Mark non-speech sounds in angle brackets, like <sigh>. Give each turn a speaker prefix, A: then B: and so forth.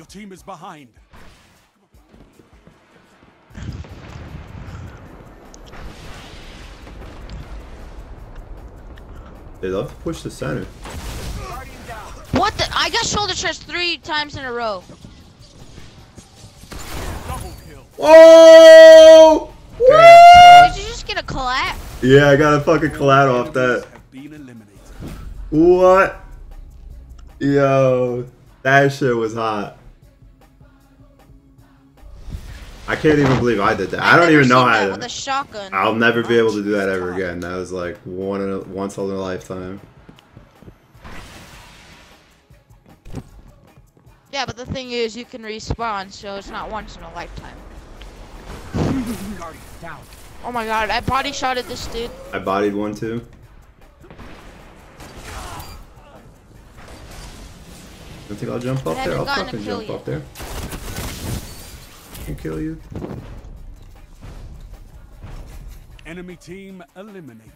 A: Your team is behind.
B: They love to push the center.
C: What the? I got shoulder charged three times in a row.
A: Double kill.
B: Oh!
C: Did you just get a collapse?
B: Yeah, I got a fucking collat off that.
A: Have been eliminated.
B: What? Yo, that shit was hot. I can't even believe I did that. I don't
C: never
B: even know
C: seen
B: how
C: that
B: to.
C: with a shotgun.
B: I'll never be able to do that ever again. That was like one in a, once in a lifetime.
C: Yeah, but the thing is, you can respawn, so it's not once in a lifetime. <laughs> Oh my god, I body shotted this dude.
B: I bodied one too. I think I'll jump up there. I'll
C: haven't gotten to
B: fucking jump
C: you.
B: up there. Can kill you.
A: Enemy team eliminated.